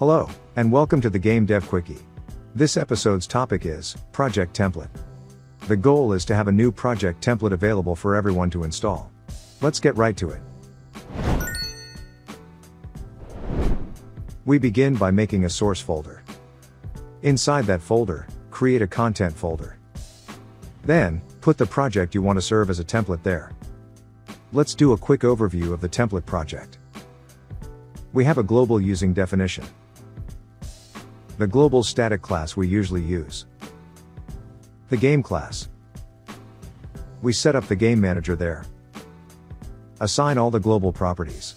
Hello, and welcome to the Game Dev Quickie. This episode's topic is Project Template. The goal is to have a new project template available for everyone to install. Let's get right to it. We begin by making a source folder. Inside that folder, create a content folder. Then, put the project you want to serve as a template there. Let's do a quick overview of the template project. We have a global using definition. The global static class we usually use. The game class. We set up the game manager there. Assign all the global properties.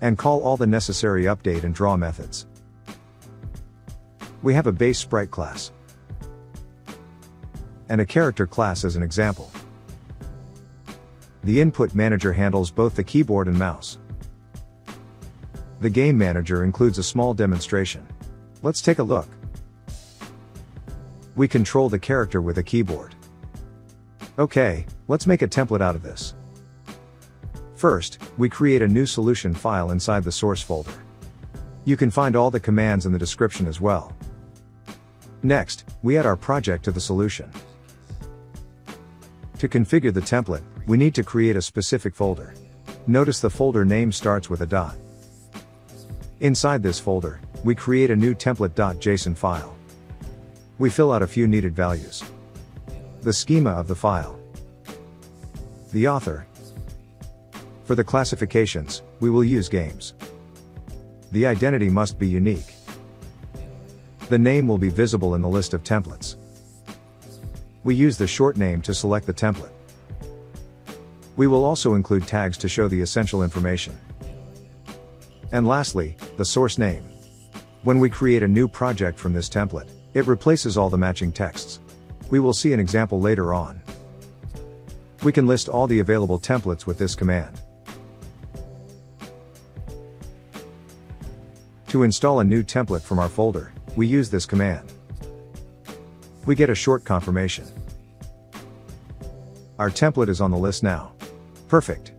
And call all the necessary update and draw methods. We have a base sprite class. And a character class as an example. The input manager handles both the keyboard and mouse. The game manager includes a small demonstration. Let's take a look. We control the character with a keyboard. Okay, let's make a template out of this. First, we create a new solution file inside the source folder. You can find all the commands in the description as well. Next, we add our project to the solution. To configure the template, we need to create a specific folder. Notice the folder name starts with a dot. Inside this folder, we create a new template.json file. We fill out a few needed values. The schema of the file. The author. For the classifications, we will use games. The identity must be unique. The name will be visible in the list of templates. We use the short name to select the template. We will also include tags to show the essential information. And lastly, the source name. When we create a new project from this template, it replaces all the matching texts. We will see an example later on. We can list all the available templates with this command. To install a new template from our folder, we use this command. We get a short confirmation. Our template is on the list now. Perfect.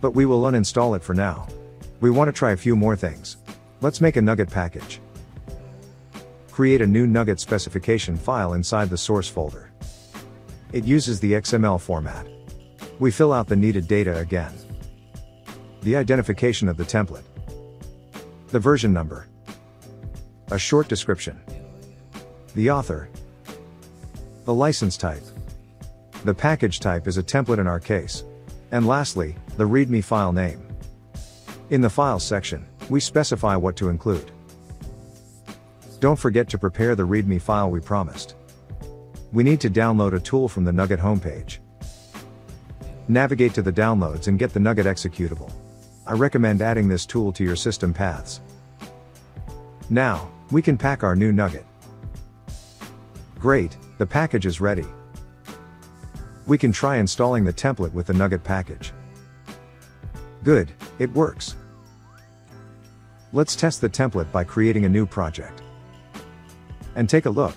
But we will uninstall it for now. We want to try a few more things. Let's make a NuGet package. Create a new NuGet specification file inside the source folder. It uses the XML format. We fill out the needed data again. The identification of the template. The version number. A short description. The author. The license type. The package type is a template in our case. And lastly, the README file name. In the Files section, we specify what to include. Don't forget to prepare the README file we promised. We need to download a tool from the NuGet homepage. Navigate to the downloads and get the NuGet executable. I recommend adding this tool to your system paths. Now, we can pack our new NuGet. Great, the package is ready. We can try installing the template with the NuGet package. Good, it works. Let's test the template by creating a new project. And take a look.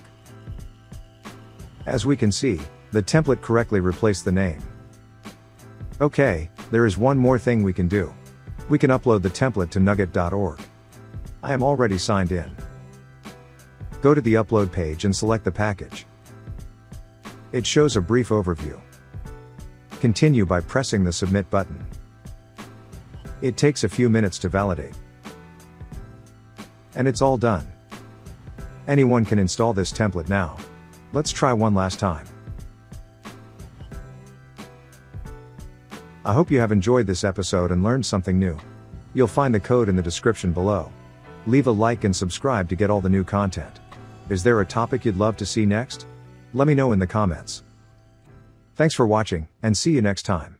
As we can see, the template correctly replaced the name. Okay, there is one more thing we can do. We can upload the template to nuget.org. I am already signed in. Go to the upload page and select the package. It shows a brief overview. Continue by pressing the submit button. It takes a few minutes to validate. And it's all done. Anyone can install this template now. Let's try one last time. I hope you have enjoyed this episode and learned something new. You'll find the code in the description below. Leave a like and subscribe to get all the new content. Is there a topic you'd love to see next? Let me know in the comments. Thanks for watching, and see you next time.